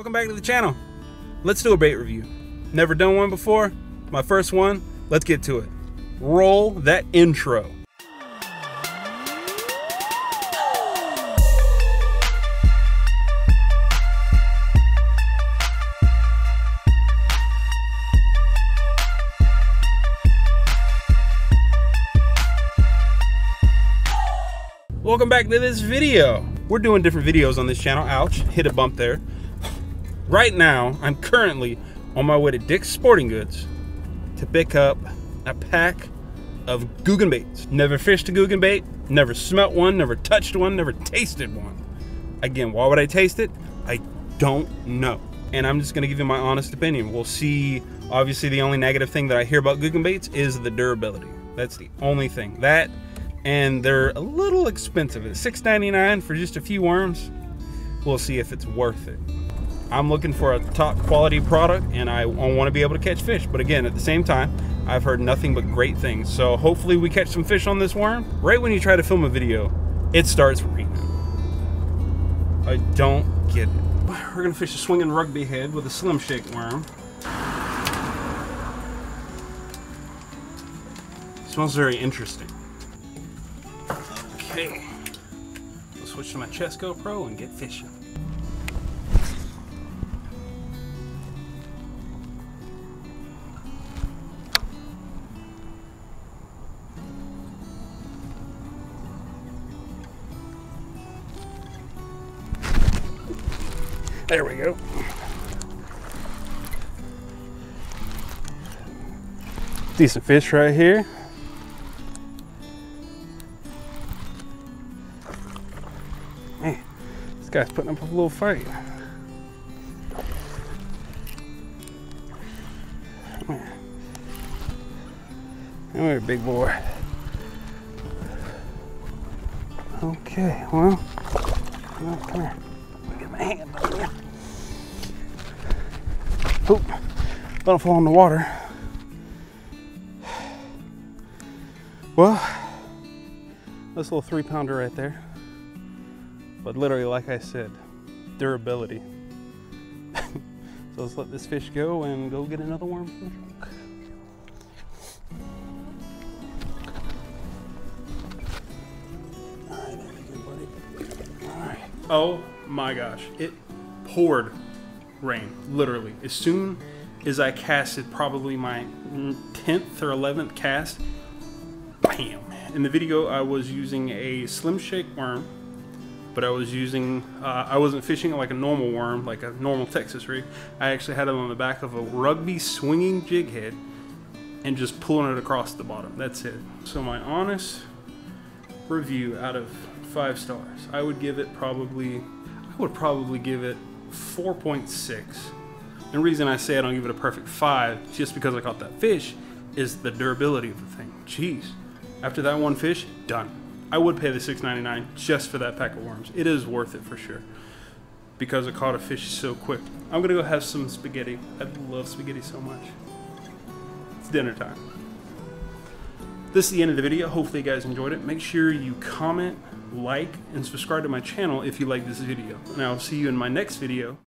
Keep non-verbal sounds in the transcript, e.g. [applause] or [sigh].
Welcome back to the channel. Let's do a bait review. Never done one before. My first one. Let's get to it. Roll that intro. Welcome back to this video. We're doing different videos on this channel. Ouch, hit a bump there. Right now, I'm currently on my way to Dick's Sporting Goods to pick up a pack of Googan baits. Never fished a Googan bait, never smelt one, never touched one, never tasted one. Again, why would I taste it? I don't know. And I'm just gonna give you my honest opinion. We'll see, obviously the only negative thing that I hear about Googan baits is the durability. That's the only thing. That, and they're a little expensive. It's $6.99 for just a few worms. We'll see if it's worth it. I'm looking for a top quality product and I want to be able to catch fish. But again, at the same time, I've heard nothing but great things. So hopefully we catch some fish on this worm. Right when you try to film a video, it starts reading. I don't get it. We're gonna fish a swinging rugby head with a slim shake worm. Smells very interesting. Okay, I'll switch to my chest GoPro and get fishing. There we go. Decent fish right here. Man, this guy's putting up a little fight. Come here. Big boy. Okay, well, well come here. My hand up here. Oop, don't fall in the water. Well, this little three pounder right there. But literally, like I said, durability. [laughs] so let's let this fish go and go get another worm Oh my gosh, it poured rain, literally. As soon as I casted probably my 10th or 11th cast, bam. In the video, I was using a Slim Shake worm, but I was using, uh, I wasn't fishing like a normal worm, like a normal Texas rig. I actually had it on the back of a rugby swinging jig head and just pulling it across the bottom. That's it. So my honest review out of five stars, I would give it probably, I would probably give it 4.6. The reason I say I don't give it a perfect five, just because I caught that fish, is the durability of the thing. Jeez. After that one fish, done. I would pay the $6.99 just for that pack of worms. It is worth it for sure. Because I caught a fish so quick. I'm gonna go have some spaghetti. I love spaghetti so much. It's dinner time. This is the end of the video. Hopefully you guys enjoyed it. Make sure you comment, like, and subscribe to my channel if you like this video. And I'll see you in my next video.